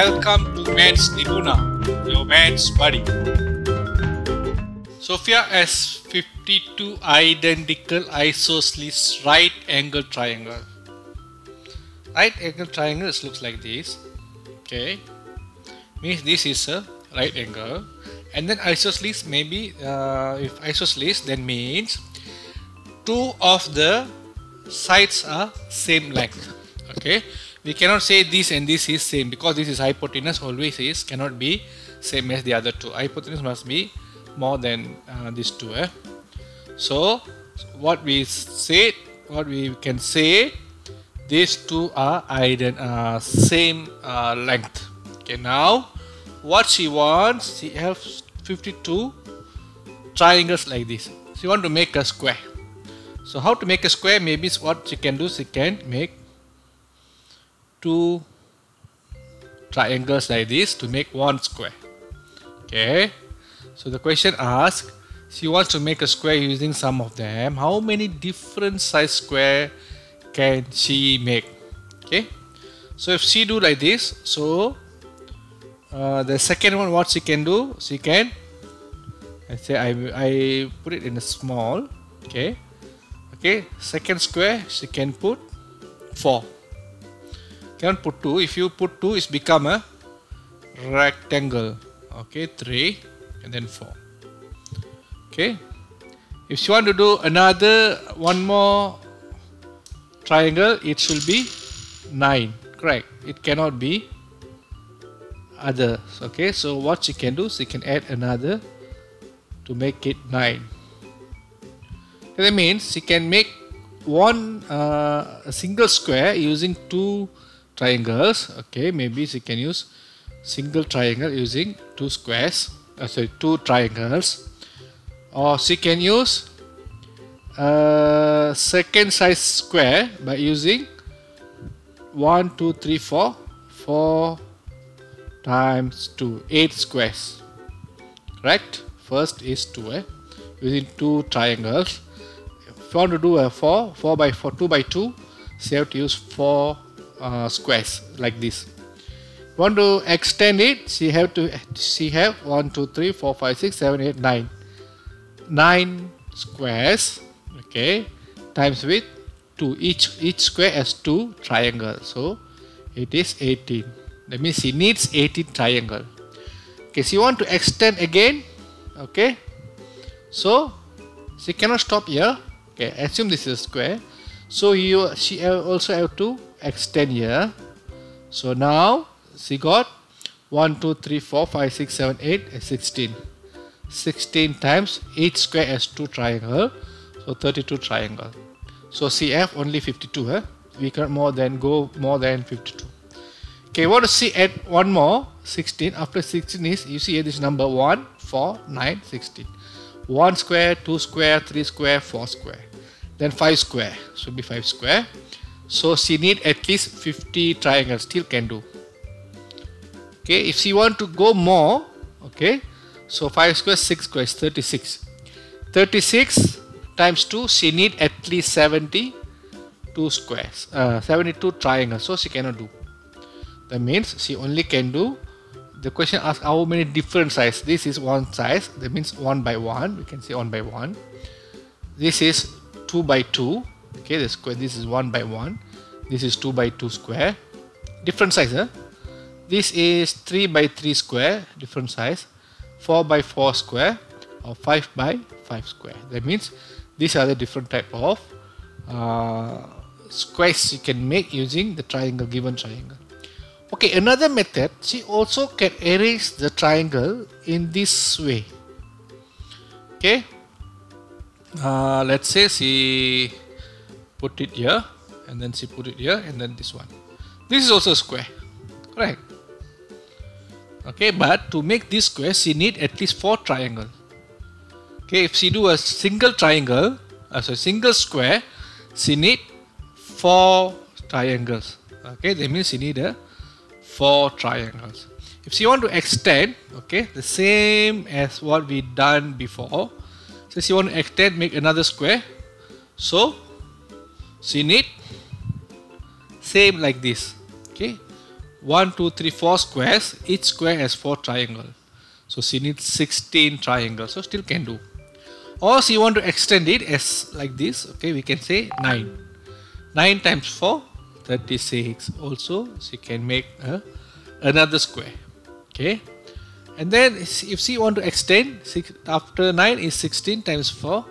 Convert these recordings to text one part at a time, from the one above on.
Welcome to Maths Nibuna, your maths buddy. Sophia has 52 identical isosceles right angle triangle. Right angle triangles looks like this. Okay, means this is a right angle, and then isosceles maybe uh, if isosceles then means two of the sides are same length. Okay, we cannot say this and this is same because this is hypotenuse always is cannot be same as the other two. Hypotenuse must be more than uh, these two. Eh? So what we say, what we can say, these two are ident uh, same uh, length. Okay, now what she wants, she has 52 triangles like this. She want to make a square. So how to make a square? Maybe what she can do, she can make two triangles like this to make one square. Okay. So the question asks, she wants to make a square using some of them. How many different size square can she make? Okay. So if she do like this, so uh, the second one what she can do, she can I say I, I put it in a small okay okay second square she can put 4 can put 2 if you put 2 it's become a rectangle. Okay 3 and then 4 okay. If you want to do another one more triangle it should be 9 correct. It cannot be others. Okay so what she can do is she can add another to make it 9 that means she can make one uh, a single square using two triangles. Okay maybe she can use single triangle using two squares uh, sorry two triangles. Or she can use a second size square by using 1 2 3 4 4 times 2 8 squares. Correct? First is 2 eh? using two triangles. If you want to do a 4 4 by 4 2 by 2 so you have to use 4 uh, squares like this. Want to extend it she have to she have 1 2 3 4 5 6 7 8 9 9 squares okay times with 2 each each square has 2 triangles so it is 18 that means she needs 18 triangle. Okay she want to extend again okay. So she cannot stop here. Okay assume this is a square. So you she also have to extend here. So now she got 1 2 3 4 5 6 7 8 16 16 times each square has two triangle. So 32 triangle. So cf only 52 eh? we can more than go more than 52 okay what to see add one more 16 after 16 is you see here this number 1 4 9 16 1 square 2 square 3 square 4 square. Then 5 square. Should be 5 square so she need at least 50 triangles still can do. Okay if she want to go more okay so 5 square 6 squares 36 36 times 2 she need at least 72 squares uh, 72 triangles. So she cannot do. That means she only can do the question asks how many different size. This is one size that means one by one we can say one by one. This is two by two okay the square this is one by one. This is two by two square. Different size huh? this is 3 by 3 square different size. 4 by 4 square or 5 by 5 square. That means these are the different type of uh, squares you can make using the triangle given triangle. Okay another method she also can erase the triangle in this way. Okay? Uh, let's say she put it here and then she put it here and then this one. This is also a square correct? Okay but to make this square she need at least four triangles okay if she do a single triangle uh, as a single square she need four triangles. Okay that means she need a four triangles. If she want to extend okay the same as what we done before. So she want to extend make another square. So she need same like this okay 1, 2, 3, 4 squares. Each square has 4 triangles. So she needs 16 triangles. So still can do. Or she want to extend it as like this. Okay, we can say 9. 9 times 4, 36. Also, she can make a, another square. Okay. And then if she want to extend, after 9 is 16 times 4, it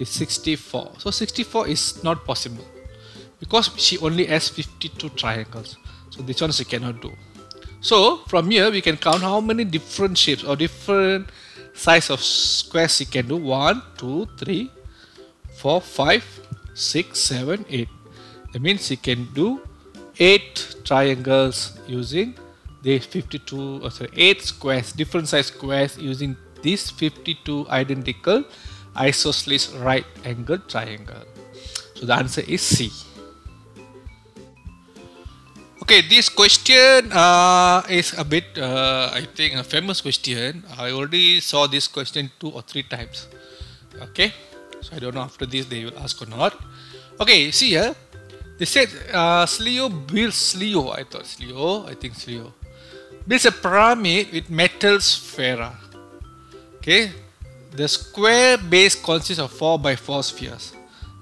is 64. So 64 is not possible because she only has 52 triangles. So this one she cannot do. So from here we can count how many different shapes or different size of squares she can do. 1, 2, 3, 4, 5, 6, 7, 8. That means she can do 8 triangles using these 52 or sorry 8 squares different size squares using these 52 identical isosceles right angled triangle. So the answer is C. Okay, this question uh, is a bit, uh, I think, a famous question. I already saw this question two or three times. Okay, so I don't know after this they will ask or not. Okay, see here. They said uh, Slio builds Slio. I thought Slio. I think Slio builds a pyramid with metal sphere. Okay, the square base consists of four by four spheres.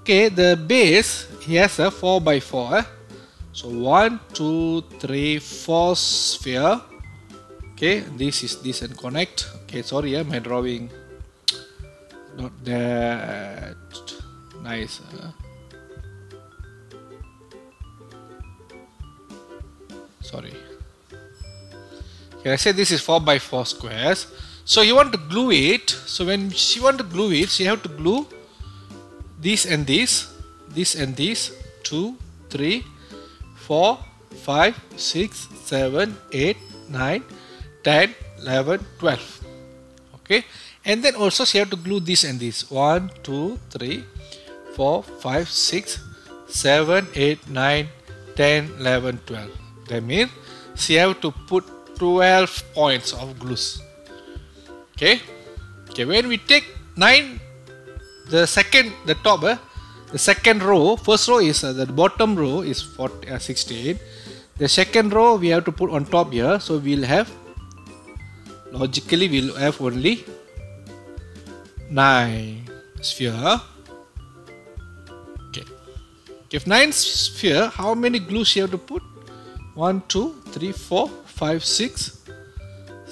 Okay, the base has a four by four. Eh? So one, two, three, four sphere. Okay, this is this and connect. Okay, sorry, yeah, my drawing not that nice. Uh. Sorry. Okay, I said this is 4 by 4 squares. So you want to glue it. So when she want to glue it, she have to glue this and this, this and this, 2, 3, 4, 5, 6, 7, 8, 9, 10, 11, 12. Okay. And then also she have to glue this and this. 1, 2, 3, 4, 5, 6, 7, 8, 9, 10, 11, 12. That means she have to put 12 points of glues. Okay. Okay. When we take 9, the second, the top, eh, the second row, first row is uh, the bottom row is 40, uh, 16. The second row we have to put on top here. So we'll have, logically we'll have only 9 sphere. Okay. If 9 sphere, how many glues you have to put? 1, 2, 3, 4, 5, 6,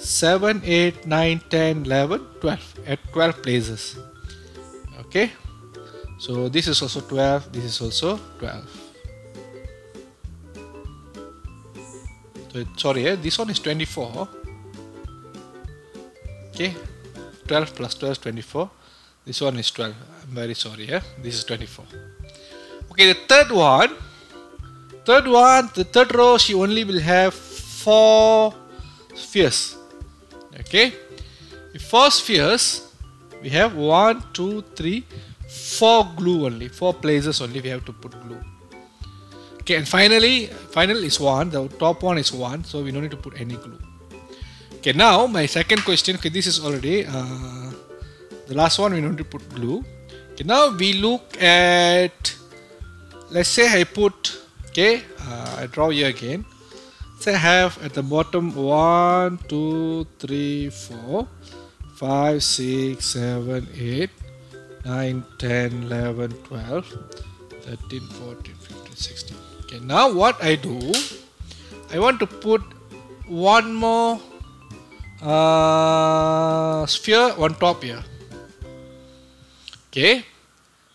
7, 8, 9, 10, 11, 12 at 12 places. Okay. So this is also 12, this is also 12. So sorry, eh, this one is 24. Okay, 12 plus 12 is 24. This one is 12. I'm very sorry, eh? this is 24. Okay, the third one, third one, the third row, she only will have four spheres. Okay, the first spheres, we have one, two, three, four glue only four places only we have to put glue. Okay and finally final is one the top one is one so we don't need to put any glue. Okay now my second question okay this is already uh, the last one we don't need to put glue. Okay now we look at let's say I put okay uh, I draw here again say I have at the bottom one two three four five six seven eight 9, 10, 11, 12, 13, 14, 15, 16. Okay, now what I do, I want to put one more uh, sphere on top here. Okay,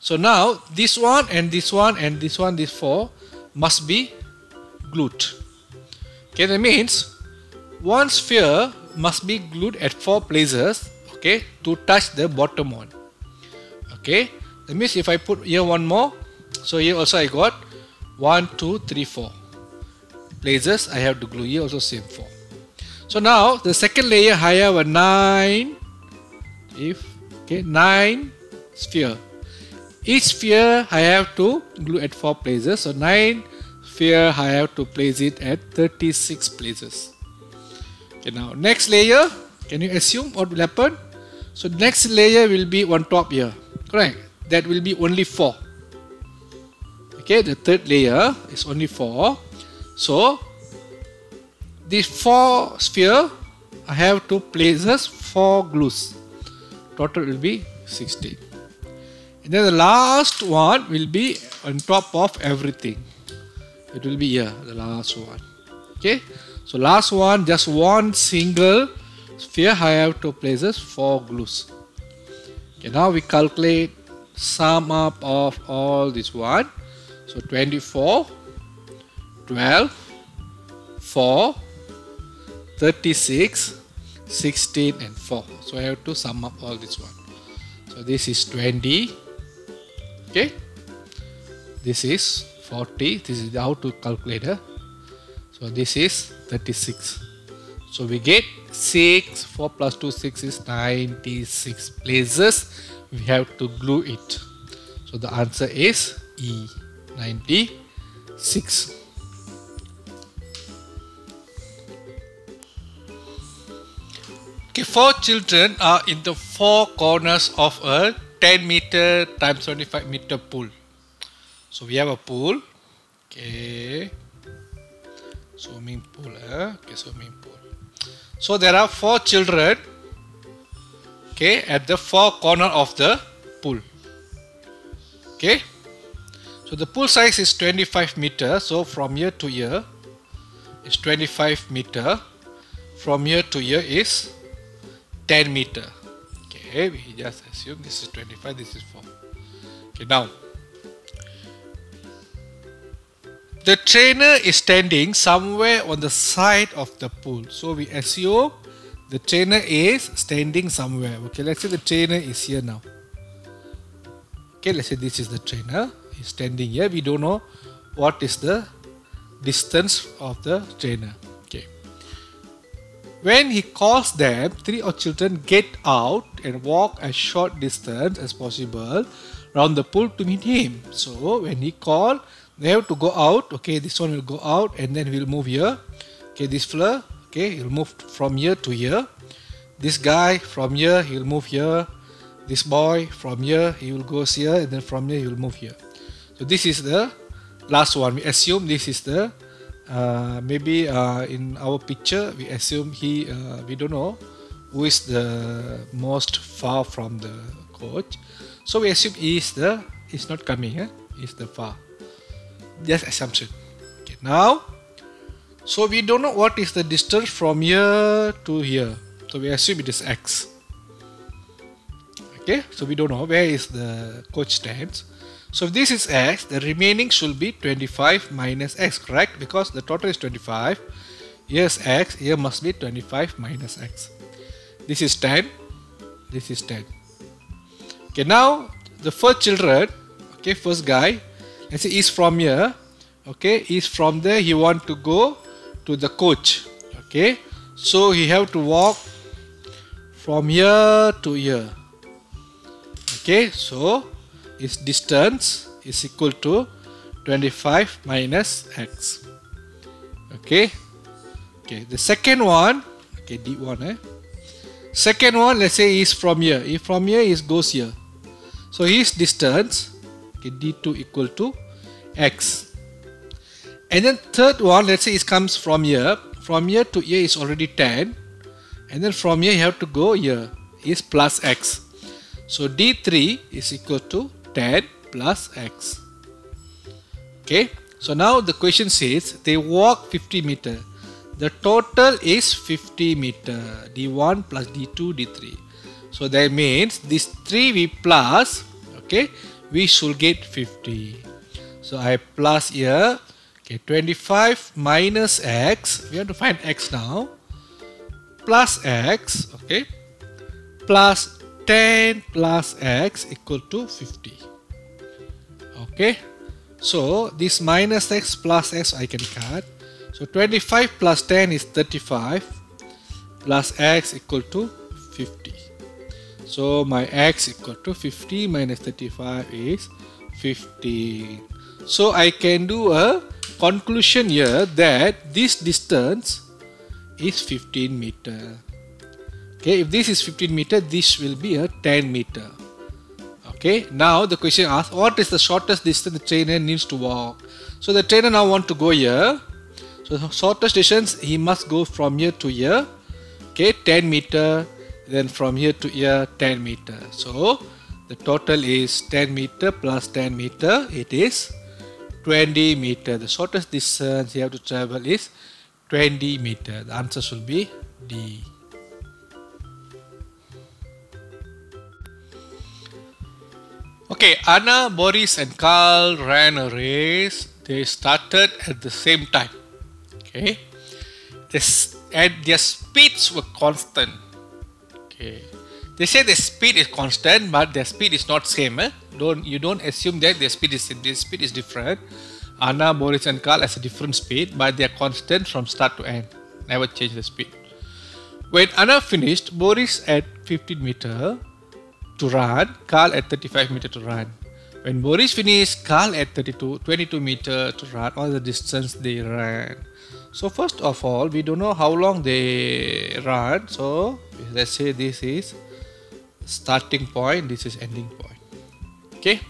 so now this one and this one and this one, these four must be glued. Okay, that means one sphere must be glued at four places okay to touch the bottom one. Okay that means if I put here one more so here also I got one two three four places I have to glue here also same four. So now the second layer I have nine if okay nine sphere. Each sphere I have to glue at four places so nine sphere I have to place it at 36 places. Okay now next layer can you assume what will happen? So next layer will be on top here correct? That will be only 4 okay the third layer is only 4 so these four sphere I have to places four glues. Total will be 16 and then the last one will be on top of everything it will be here the last one. Okay? So last one just one single sphere I have to places four glues. Okay now we calculate sum up of all this one. So 24 12 4 36 16 and 4 so I have to sum up all this one. So this is 20 okay? This is 40 this is how to calculate huh? so this is 36 so we get 6 4 plus 2 6 is 96 places we have to glue it so the answer is E 96 Okay, four children are in the four corners of a 10 meter times 25 meter pool. So we have a pool. Okay. Swimming pool. Eh? Okay, swimming pool. So there are four children. Okay, at the four corner of the pool. Okay. So the pool size is 25 meter. So from here to here is 25 meter. From here to here is 10 meter okay we just assume this is 25 this is 4 okay now the trainer is standing somewhere on the side of the pool. So we assume the trainer is standing somewhere. Okay let's say the trainer is here now. Okay let's say this is the trainer. He's standing here. We don't know what is the distance of the trainer. Okay. when he calls them, three or children get out and walk as short distance as possible around the pool to meet him. So when he call, they have to go out. Okay, this one will go out and then we'll move here. Okay, this fella, okay, he'll move from here to here. This guy from here, he'll move here. This boy from here, he will go here and then from here, he will move here. So this is the last one. We assume this is the uh, maybe uh, in our picture we assume he uh, we don't know who is the most far from the coach so we assume he is the is not coming eh? is the far just assumption okay now so we don't know what is the distance from here to here so we assume it is x okay so we don't know where is the coach stands so if this is x, the remaining should be 25 minus x, correct? Because the total is 25. Here's x, here must be 25 minus x. This is 10, this is 10. Okay, now the first children, okay, first guy, let's say is from here, okay, is from there, he want to go to the coach, okay. So he have to walk from here to here. Okay, so its distance is equal to 25 minus x okay? Okay the second one okay d1 eh? Second one let's say is from here. If from here is goes here. So his distance okay d2 equal to x and then third one let's say it comes from here from here to here is already 10 and then from here you have to go here is plus x so d3 is equal to 10 plus x. Okay, so now the question says they walk 50 meter. The total is 50 meter. D1 plus D2, D3. So that means this 3 we plus, okay, we should get 50. So I plus here, okay, 25 minus x, we have to find x now, plus x, okay, plus 10 plus x equal to 50 okay. So this minus x plus x I can cut. So 25 plus 10 is 35 plus x equal to 50 so my x equal to 50 minus 35 is 50 so I can do a conclusion here that this distance is 15 meter okay if this is 15 meter this will be a 10 meter okay now the question asks what is the shortest distance the trainer needs to walk so the trainer now want to go here So shortest distance he must go from here to here. Okay, 10 meter. Then from here to here 10 meter. So the total is 10 meter plus 10 meter. It is 20 meter. The shortest distance you have to travel is 20 meter. The answer should be D. Okay, Anna, Boris and Carl ran a race. They started at the same time. Okay. This, and their speeds were constant. Okay. They say the speed is constant, but their speed is not same. Eh? Don't you don't assume that their speed is their speed is different. Anna, Boris, and Carl has a different speed, but they are constant from start to end. Never change the speed. When Anna finished, Boris at 15 meter to run, Carl at 35 meter to run. When Boris finished, Carl at 32, 22 meter to run, all the distance they ran. So first of all, we don't know how long they run. So let's say this is starting point, this is ending point. Okay.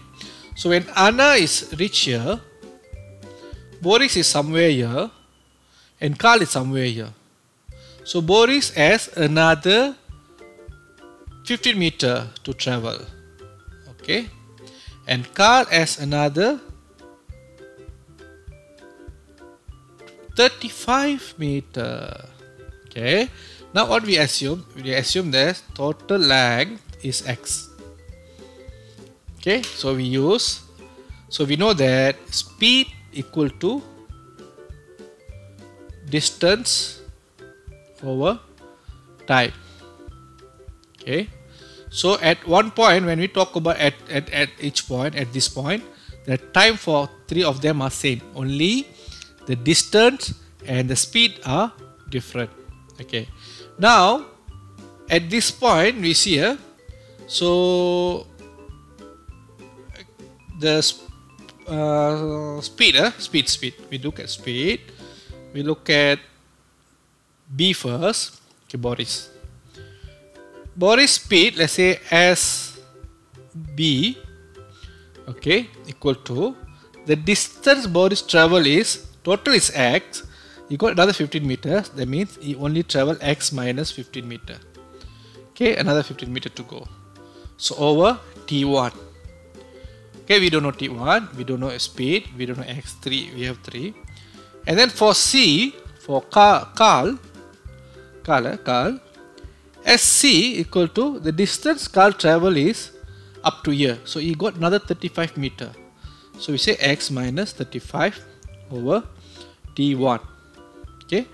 So when Anna is reach here, Boris is somewhere here and Carl is somewhere here. So Boris has another 15 meter to travel. Okay. And Carl has another 35 meter. Okay. Now what we assume? We assume that total length is x. Okay. So we use. So we know that speed equal to distance over time. Okay. So at one point when we talk about at, at, at each point at this point the time for three of them are same only the distance and the speed are different okay now at this point we see here so the uh, speed uh, speed speed. We look at speed. We look at B first. Okay Boris. Boris speed let's say s b okay equal to the distance Boris travel is total is x you got another 15 meters that means you only travel x minus 15 meter okay another 15 meter to go so over t1 okay we don't know t1 we don't know speed we don't know x3 we have 3 and then for c for Carl Carl Carl, eh, Carl SC equal to the distance Carl travel is up to here. So he got another 35 meter. So we say x minus 35 over t1. Okay.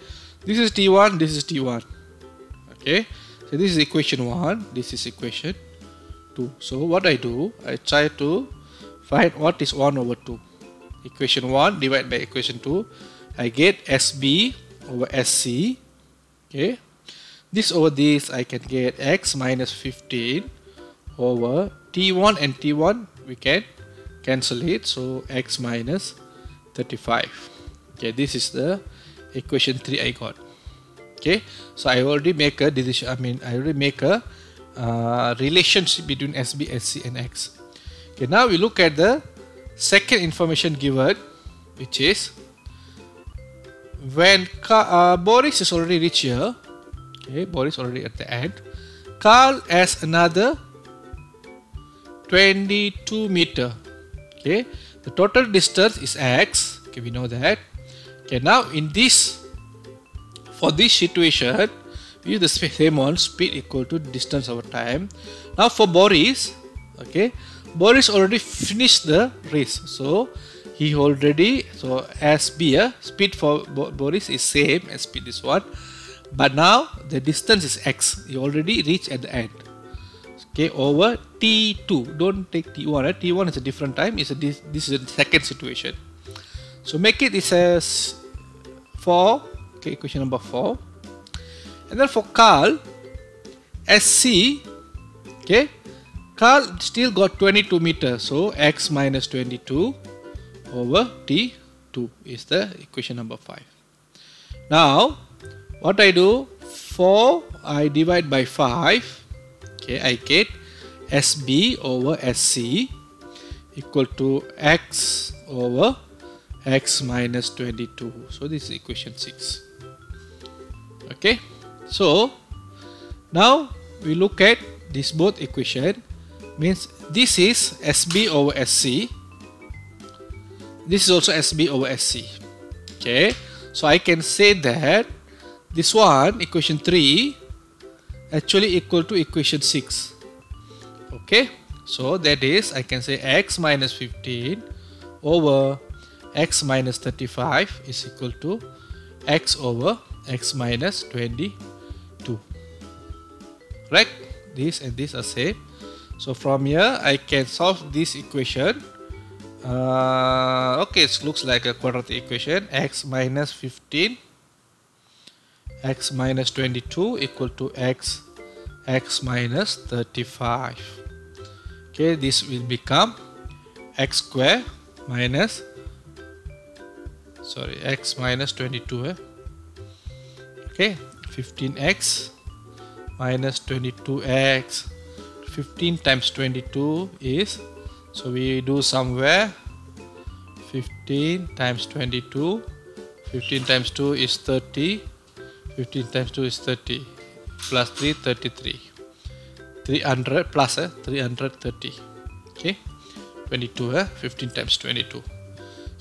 This is t1, this is t1. Okay. So this is equation 1, this is equation 2. So what I do, I try to find what is 1 over 2. Equation 1 divided by equation 2, I get SB over SC. Okay this over this I can get x minus 15 over t1 and t1 we can cancel it so x minus 35 okay this is the equation 3 I got okay so I already make a decision I mean I already make a uh, relationship between SB, SC and X okay now we look at the second information given which is when uh, Boris is already reached here Okay, Boris already at the end. Carl has another 22 meter. Okay, the total distance is x. Okay, we know that. Okay, now in this, for this situation, we use the same one speed equal to distance over time. Now for Boris, okay, Boris already finished the race. So he already so as b uh, speed for Boris is same as speed this one but now the distance is x. You already reach at the end. Okay, over t2. Don't take t1. Right? t1 is a different time. It's a, this, this is a second situation. So make it this as 4. Okay, equation number 4. And then for Carl, SC, okay, Carl still got 22 meters. So x minus 22 over t2 is the equation number 5. Now, what I do 4 I divide by 5 okay I get SB over SC equal to X over x minus 22 so this is equation 6 okay? So now we look at this both equation. Means this is SB over SC this is also SB over SC okay? So I can say that this one equation 3 actually equal to equation 6 okay? So that is I can say x minus 15 over x minus 35 is equal to x over x minus 22 right? This and this are same. So from here I can solve this equation. Uh, okay it looks like a quadratic equation. x minus 15 x minus 22 equal to x x minus 35 okay this will become x square minus sorry x minus 22 eh? okay 15x minus 22x 15 times 22 is so we do somewhere 15 times 22 15 times 2 is 30 15 times 2 is 30 plus 3 33 300 plus eh, 330 okay 22 eh? 15 times 22 is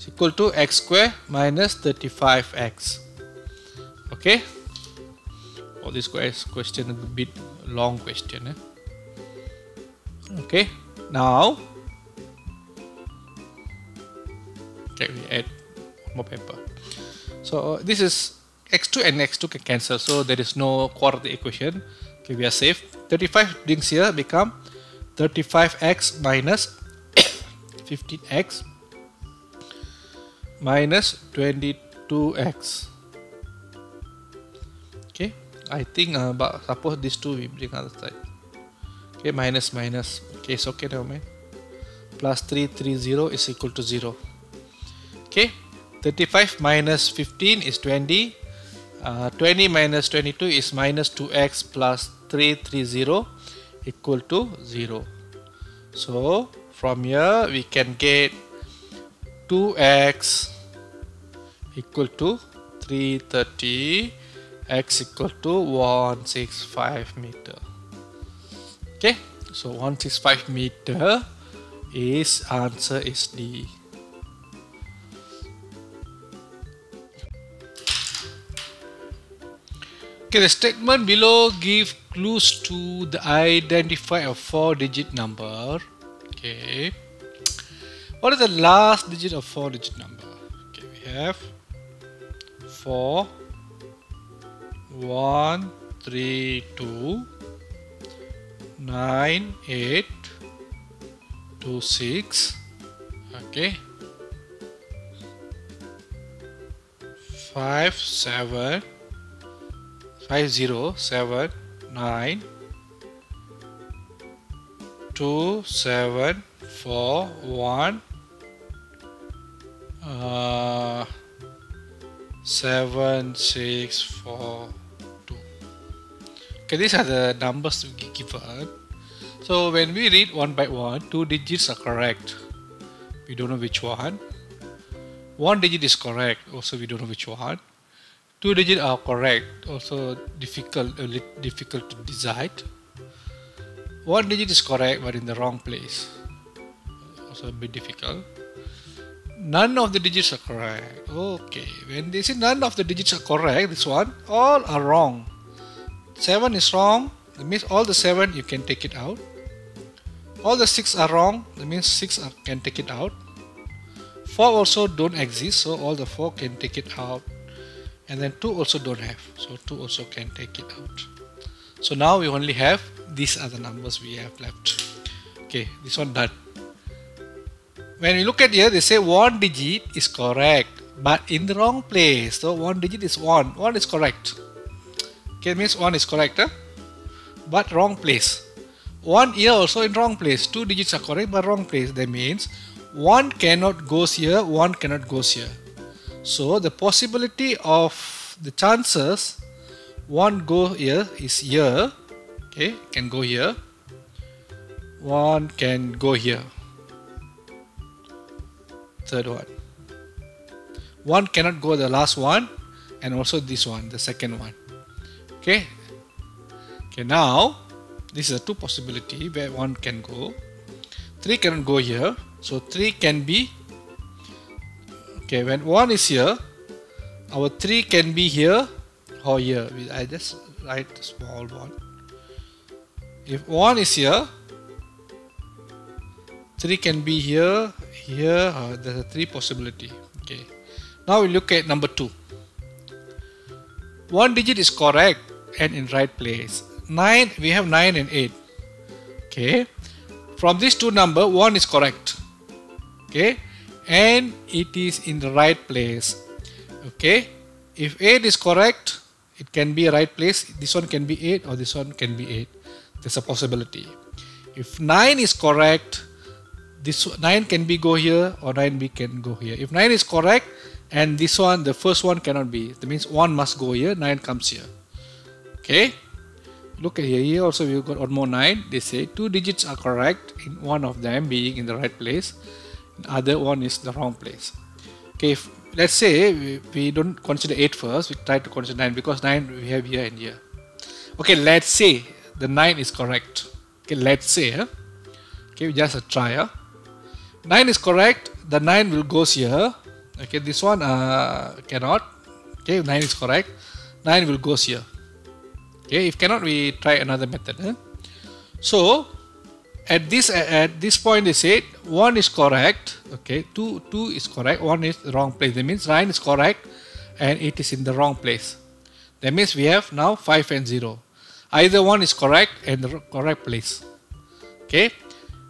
equal to x square minus 35x okay? Oh this question is a bit long question eh? okay? Now okay we add more paper. So this is x2 and x2 can cancel so there is no quadratic equation. Okay we are safe. 35 brings here become 35x minus 15x minus 22x okay I think uh, but suppose these two we bring other side. Okay minus minus. Okay it's okay now man plus 330 is equal to 0 okay 35 minus 15 is 20 uh, 20 minus 22 is minus 2x plus 330 equal to 0 so from here we can get 2x equal to 330 x equal to 165 meter okay so 165 meter is answer is D Okay, the statement below give clues to the identify a four digit number. Okay. What is the last digit of four digit number? Okay, we have 4 1 3 2 9 8 2 6 okay 5 7 5 0 7 9 2 7 4 1 uh, 7 6 4 2 okay these are the numbers given. So when we read one by one two digits are correct. We don't know which one. One digit is correct also we don't know which one. Two digits are correct also difficult a little difficult to decide. One digit is correct but in the wrong place. Also a bit difficult none of the digits are correct. Okay. When they say none of the digits are correct this one all are wrong. 7 is wrong that means all the 7 you can take it out. All the 6 are wrong that means 6 are, can take it out. 4 also don't exist so all the 4 can take it out. And then 2 also don't have so 2 also can take it out. So now we only have these are the numbers we have left. Okay this one done when we look at here they say one digit is correct but in the wrong place. So one digit is one. One is correct. Okay means one is correct huh? but wrong place. One here also in wrong place. Two digits are correct but wrong place. That means one cannot goes here one cannot goes here. So the possibility of the chances one go here is here. Okay can go here. One can go here third one. One cannot go the last one and also this one the second one. Okay? Okay now this is a two possibility where one can go. 3 cannot go here. So 3 can be okay when 1 is here our 3 can be here or here. I just write small one. If 1 is here 3 can be here here uh, there's a 3 possibility. Okay. Now we look at number 2 one digit is correct and in right place. 9 we have 9 and 8 okay. From these two number one is correct. Okay. And it is in the right place. Okay. If 8 is correct it can be a right place. This one can be 8 or this one can be 8 there's a possibility. If 9 is correct this 9 can be go here or 9b can go here. If 9 is correct and this one the first one cannot be that means 1 must go here 9 comes here. Okay? Look at here here also we've got one more 9 they say two digits are correct in one of them being in the right place other one is the wrong place. Okay if, let's say we, we don't consider 8 first we try to consider 9 because 9 we have here and here. Okay let's say the 9 is correct. Okay let's say huh? okay just a try huh? 9 is correct. The 9 will goes here. Okay this one uh, cannot. Okay 9 is correct. 9 will goes here. Okay if cannot we try another method huh? so at this at this point they say one is correct. Okay two two is correct. One is the wrong place. That means nine is correct and it is in the wrong place. That means we have now 5 and 0 either one is correct and the correct place. Okay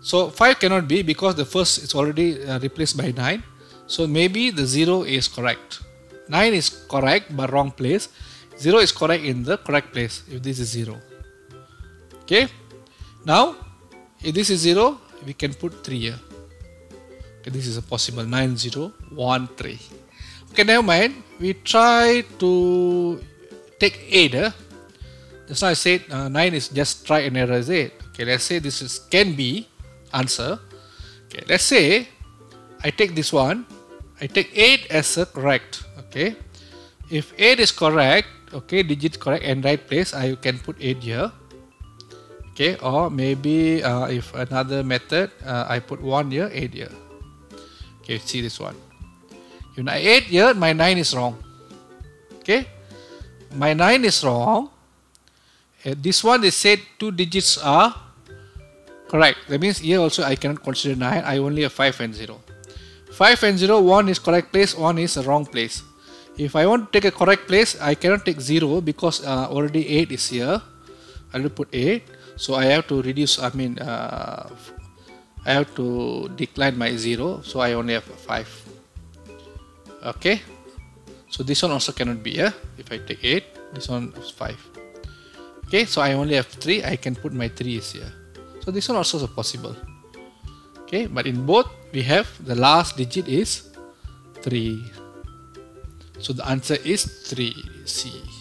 so 5 cannot be because the first is already uh, replaced by 9 so maybe the 0 is correct. 9 is correct but wrong place. 0 is correct in the correct place if this is 0 okay? Now if this is 0 we can put 3 here. Okay this is a possible. 9 0 1 3 okay never mind. We try to take 8 eh? that's why I said uh, 9 is just try and error is it? Okay let's say this is can be answer. Okay let's say I take this one. I take 8 as a correct okay? If 8 is correct okay digit correct and right place I can put 8 here. Okay or maybe uh, if another method uh, I put 1 here 8 here. Okay see this one. If I 8 here my 9 is wrong. Okay? My 9 is wrong. Uh, this one is said two digits are correct that means here also I cannot consider 9 I only have 5 and 0 5 and 0 1 is correct place 1 is wrong place if I want to take a correct place, I cannot take 0 because uh, already 8 is here. I will put 8. So I have to reduce, I mean, uh, I have to decline my 0. So I only have 5. Okay. So this one also cannot be here. If I take 8, this one is 5. Okay, so I only have 3. I can put my 3 is here. So this one also is possible. Okay, but in both, we have the last digit is 3. So the answer is 3C.